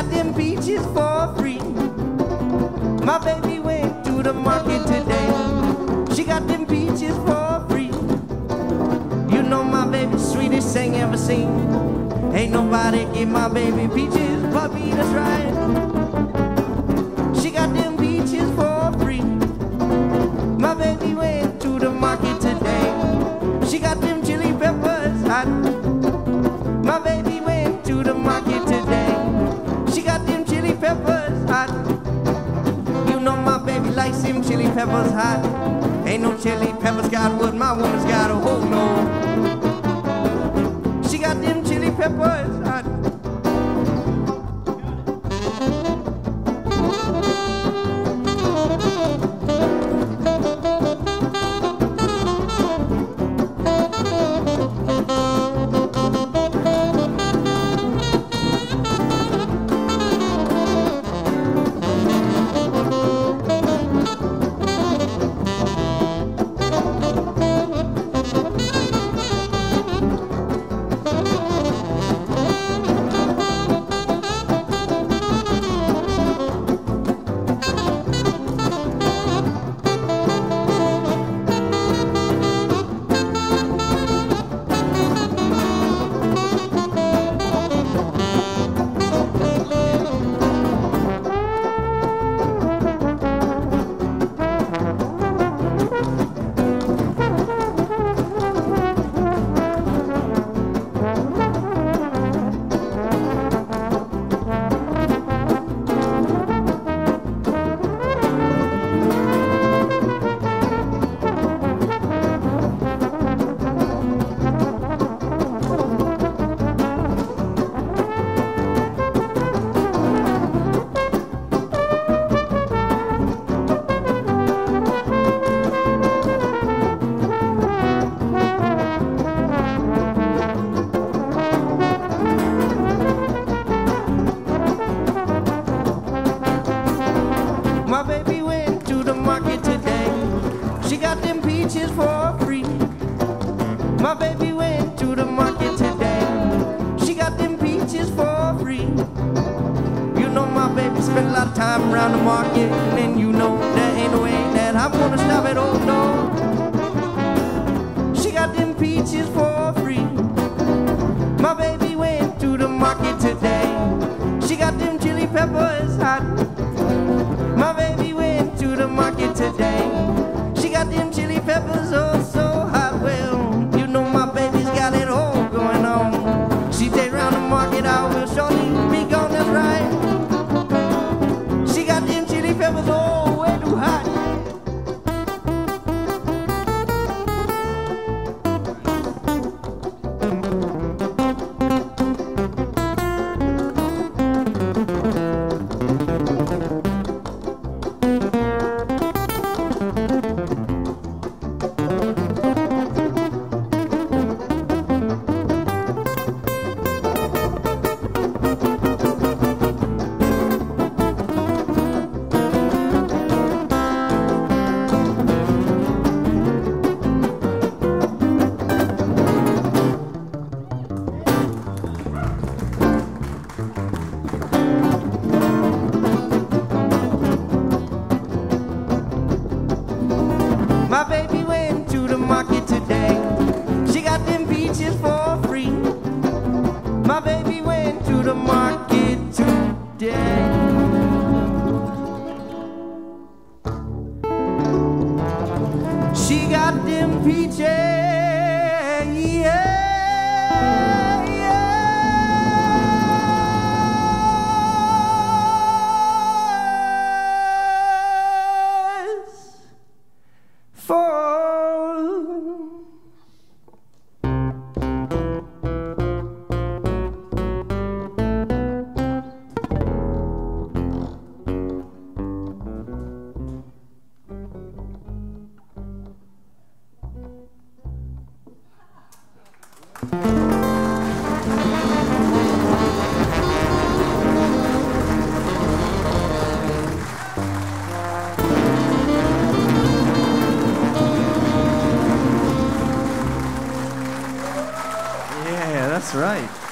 got them peaches for free. My baby went to the market today. She got them peaches for free. You know my baby, sweetest thing ever seen. Ain't nobody give my baby peaches but me, that's right. Peppers hot. Ain't no chili peppers got what my woman's got. Baby went to the market today. She got them peaches for free. You know my baby spent a lot of time around the market, and you know there ain't no way that I'm gonna stop it. Oh no. She got them peaches for free. My baby went to the market today. She got them chili peppers hot. That's right.